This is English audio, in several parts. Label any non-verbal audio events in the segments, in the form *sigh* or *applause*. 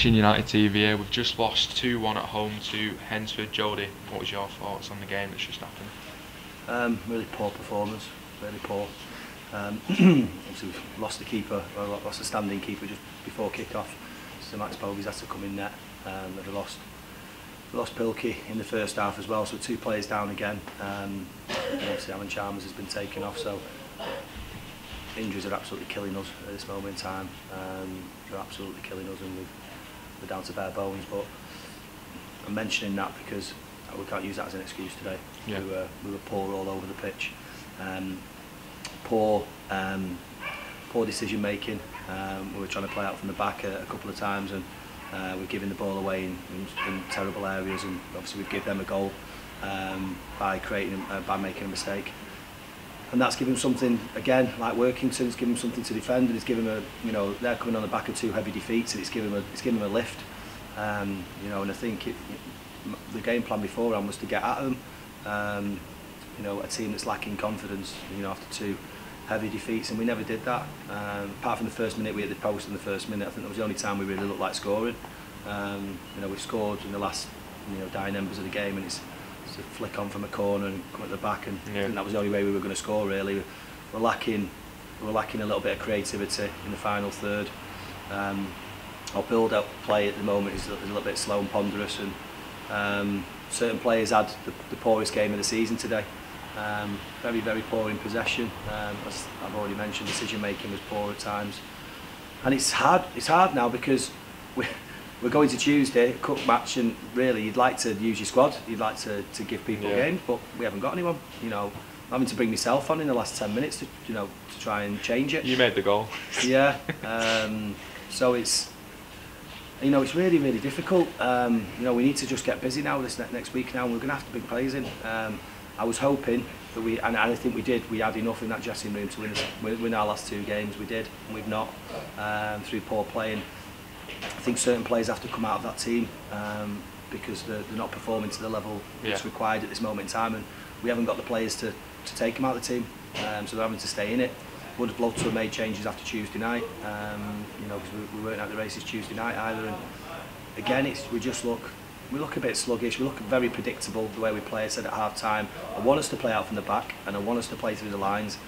Ashton United TV here. We've just lost 2-1 at home to Hednesford. Jody, what was your thoughts on the game that's just happened? Um, really poor performance, really poor. Um, *clears throat* obviously we've lost the keeper, lost the standing keeper just before kick-off. So Max Bovies had to come in net. Um, they've lost lost Pilkey in the first half as well, so two players down again. Um, obviously Alan Chalmers has been taken off, so injuries are absolutely killing us at this moment in time. Um, they're absolutely killing us and we've, we're down to bare bones. But I'm mentioning that because we can't use that as an excuse today. Yeah. We, were, we were poor all over the pitch. Um, poor um, poor decision making. Um, we were trying to play out from the back a, a couple of times and uh, we're giving the ball away in, in, in terrible areas and obviously we'd give them a goal um, by creating uh, by making a mistake and that's given something again like Workington's given something to defend and it's given a you know they're coming on the back of two heavy defeats and it's given them a, it's given them a lift. Um, you know and I think it, the game plan beforehand was to get at them. Um, you know a team that's lacking confidence you know after two heavy defeats and we never did that. Um, apart from the first minute we hit the post in the first minute I think that was the only time we really looked like scoring. Um, you know we scored in the last you know dying embers of the game and it's a flick on from a corner and come at the back and Yeah. I think that was the only way we were going to score really. We're lacking we're lacking a little bit of creativity in the final third. Um, our build up play at the moment is a, is a little bit slow and ponderous and um, certain players had the, the poorest game of the season today. Um, very very poor in possession. Um, as I've already mentioned decision making was poor at times. And it's hard it's hard now because we we're going to Tuesday, cup match, and really you'd like to use your squad, you'd like to, to give people Yeah. games, but we haven't got anyone. You know, I'm having to bring myself on in the last 10 minutes to, you know, to try and change it. You made the goal. Yeah. *laughs* Um, so it's, you know, it's really, really difficult. Um, you know, we need to just get busy now this ne- next week now. and We're going to have to bring players in. Um, I was hoping that we, and I think we did, we had enough in that dressing room to win, win, win our last two games. We did, and we've not, um, through poor playing. I think certain players have to come out of that team um, because they're, they're not performing to the level yeah. that's required at this moment in time and we haven't got the players to, to take them out of the team um, so they're having to stay in it would have loved to have made changes after Tuesday night um, you know because we, we weren't at the races Tuesday night either and again it's we just look we look a bit sluggish we look very predictable the way we play I said at half time I want us to play out from the back and I want us to play through the lines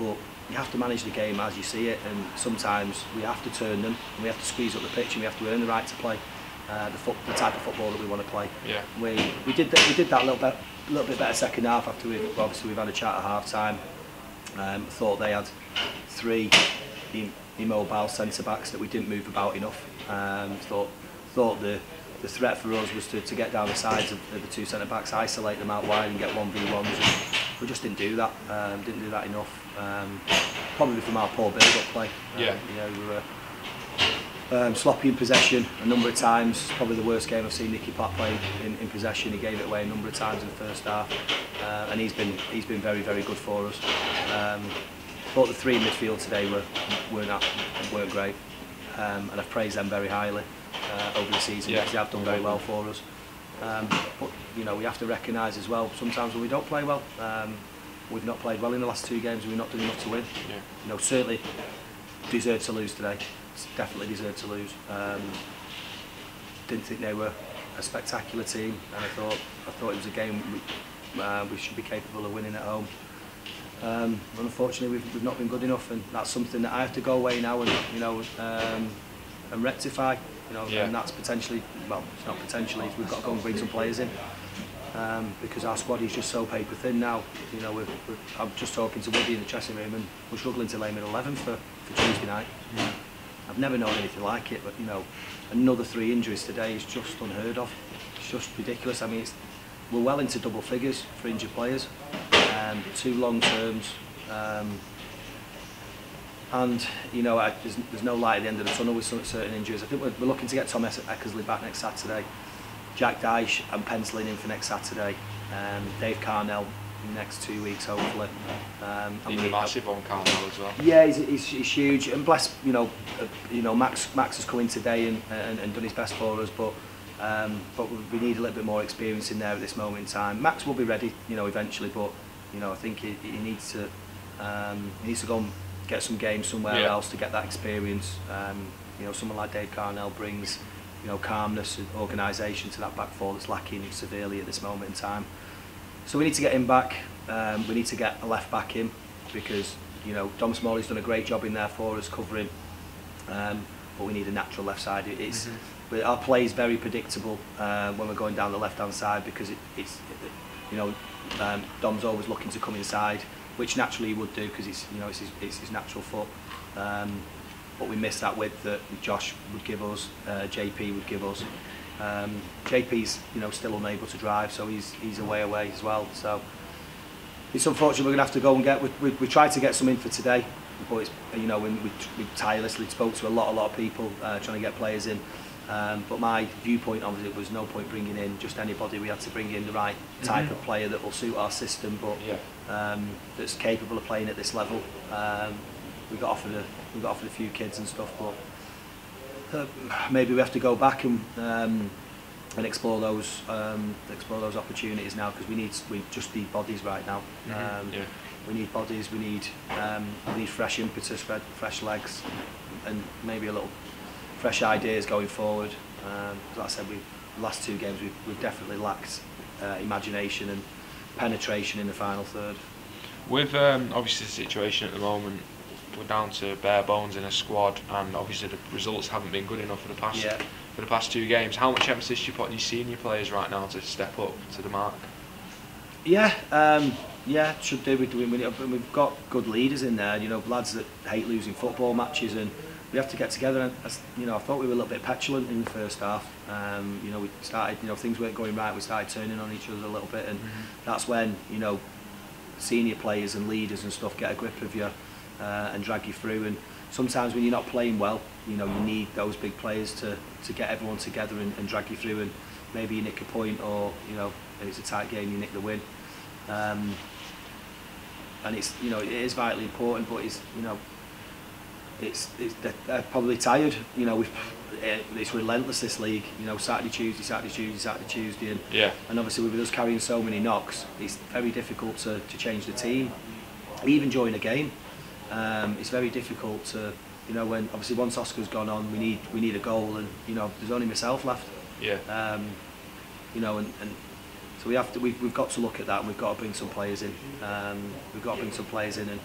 but you have to manage the game as you see it, and sometimes we have to turn them, and we have to squeeze up the pitch, and we have to earn the right to play uh, the, foot, the type of football that we want to play. Yeah. We we did that, we did that a little bit a little bit better second half after we obviously we've had a chat at half time. Um, thought they had three im- immobile centre backs that we didn't move about enough. Um, thought thought the the threat for us was to, to get down the sides of, of the two centre backs, isolate them out wide and get one v ones. And we just didn't do that. Um, didn't do that enough. Um, probably from our poor build up play. Um, Yeah. You know, we were um, sloppy in possession a number of times. Probably the worst game I've seen Nicky Platt play in, in possession. He gave it away a number of times in the first half, uh, and he's been he's been very very good for us. Um, thought the three in midfield today were weren't weren't great, um, and I've praised them very highly uh, over the season Yeah. because they have done very well for us. Um, but you know we have to recognise as well sometimes when we don't play well. Um, we've not played well in the last two games. We've not done enough to win. Yeah. You know certainly deserved to lose today. Definitely deserved to lose. Um, didn't think they were a spectacular team, and I thought I thought it was a game we, uh, we should be capable of winning at home. Um, but unfortunately, we've, we've not been good enough, and that's something that I have to go away now and you know um, and rectify. You know, yeah. and that's potentially, well, it's not potentially, we've got to go and bring some players in. Um, because our squad is just so paper thin now. You know, we're, we're, I'm just talking to Woody in the dressing room and we're struggling to lay him in 11 for, for Tuesday night. Yeah. I've never known anything like it, but you know, another three injuries today is just unheard of. It's just ridiculous. I mean, it's, we're well into double figures for injured players. Um, two long terms, um, and you know, I, there's, there's no light at the end of the tunnel with some certain injuries. I think we're, we're looking to get Tom Eckersley back next Saturday, Jack Dyche, I'm penciling in for next Saturday, um, Dave Carnell next two weeks hopefully. Um, He's massive on Carnell as well. yeah, he's, he's, he's huge, and bless you know, uh, you know Max Max has come in today and, and, and done his best for us, but um, but we need a little bit more experience in there at this moment in time. Max will be ready, you know, eventually, but you know I think he, he needs to um, he needs to go and get some games somewhere Yeah. else to get that experience. Um, you know, someone like Dave Carnell brings you know, calmness and organisation to that back four that's lacking severely at this moment in time. So we need to get him back. Um, we need to get a left back in because you know Dom Smalley's done a great job in there for us covering. Um, but we need a natural left side. It- It's Mhm. our play is very predictable uh, when we're going down the left hand side because it, it's you know um, Dom's always looking to come inside, which naturally he would do because it's you know it's his, it's his natural foot. Um, but we missed that width that Josh would give us, uh, JP would give us. Um, JP's you know still unable to drive, so he's he's away away as well. So it's unfortunate we're going to have to go and get. We, we, we tried to get some in for today, but it's, you know we, we, we tirelessly spoke to a lot a lot of people uh, trying to get players in. Um, but my viewpoint it was no point bringing in just anybody. We had to bring in the right type Mhm. of player that will suit our system, but Yeah. um, that's capable of playing at this level. Um, we got offered a we got offered a few kids and stuff, but uh, maybe we have to go back and um, and explore those um, explore those opportunities now because we need we just need bodies right now. Mhm, Um, yeah. We need bodies. We need um, we need fresh impetus, fresh legs, and maybe a little fresh ideas going forward. Um, like I said, we last two games we've, we've definitely lacked uh, imagination and penetration in the final third. With um, obviously the situation at the moment, we're down to bare bones in a squad, and obviously the results haven't been good enough for the past Yeah. for the past two games. How much emphasis do you put on your senior players right now to step up to the mark? Yeah, um, yeah, should do. We, we- we've got good leaders in there, you know, lads that hate losing football matches, and we have to get together. And as, you know, I thought we were a little bit petulant in the first half. Um, you know, we started, you know, things weren't going right. We started turning on each other a little bit, and Mhm. that's when you know, senior players and leaders and stuff get a grip of you uh, and drag you through. And sometimes when you're not playing well, you know, you need those big players to to get everyone together and, and drag you through. And maybe you nick a point, or you know, it's a tight game, you nick the win. Um, and it's you know it is vitally important, but it's you know it's, it's they're uh, probably tired. You know, we've, eh, it's relentless this league. You know, Saturday, Tuesday, Saturday, Tuesday, Saturday, Tuesday, and yeah. and obviously with us carrying so many knocks, it's very difficult to, to change the team, even during a game. Um, it's very difficult to, you know, when obviously once Oscar's gone on, we need we need a goal, and you know, there's only myself left. Yeah. Um, you know, and, and so we have to we've, we've got to look at that, and we've got to bring some players in. Um, we've got to bring some players in and.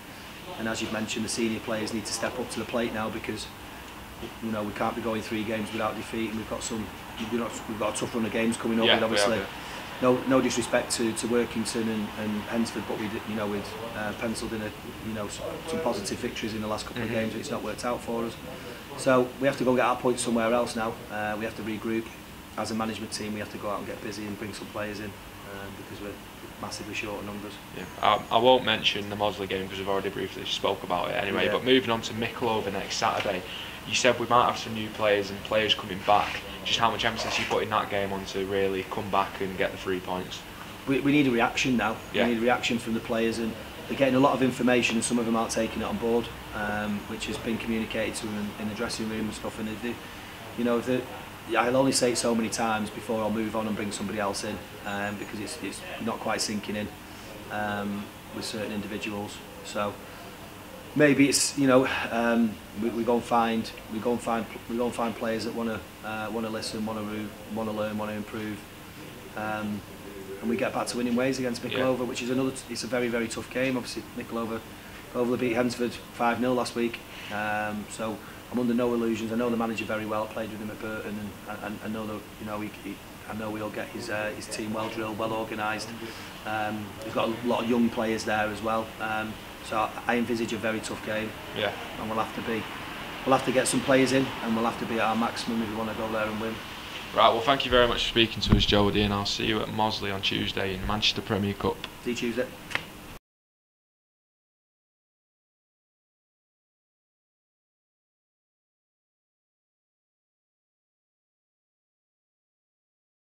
And as you've mentioned, the senior players need to step up to the plate now because you know we can't be going three games without defeat, and we've got some we've got, we've got a tough run of games coming up. Yeah, with obviously, yeah, yeah. no no disrespect to, to Workington and, and Hensford, but we you know we'd uh, penciled in a you know some positive victories in the last couple mm -hmm. of games, it's not worked out for us. So we have to go get our points somewhere else now. Uh, we have to regroup. As a management team, we have to go out and get busy and bring some players in um, because we're massively short of numbers. Yeah. I, I won't mention the Mossley game because we've already briefly spoke about it anyway. Yeah. But moving on to Mickleover next Saturday, you said we might have some new players and players coming back. Just how much emphasis you put in that game on to really come back and get the three points? We, we need a reaction now. Yeah. We need a reaction from the players, and they're getting a lot of information, and some of them aren't taking it on board, um, which has been communicated to them in, in the dressing room and stuff. And if they, you know, if they, I'll only say it so many times before I'll move on and bring somebody else in um, because it's, it's not quite sinking in um, with certain individuals. So maybe it's you know um, we, we go and find we go and find we go and find players that want to uh, want to listen, want to want to learn, want to improve, um, and we get back to winning ways against Mick yeah. which is another. It's a very very tough game. Obviously Mikulova Mickleover beat Hednesford five 0 last week, um, so I'm under no illusions. I know the manager very well. I played with him at Burton, and I, I know that you know he, he, I know we'll get his uh, his team well drilled, well organised. Um, he's got a lot of young players there as well. Um, so I, I envisage a very tough game, Yeah. and we'll have to be, we'll have to get some players in, and we'll have to be at our maximum if we want to go there and win. Right. Well, thank you very much for speaking to us, Jody, and I'll see you at Mossley on Tuesday in Manchester Premier Cup. See you Tuesday.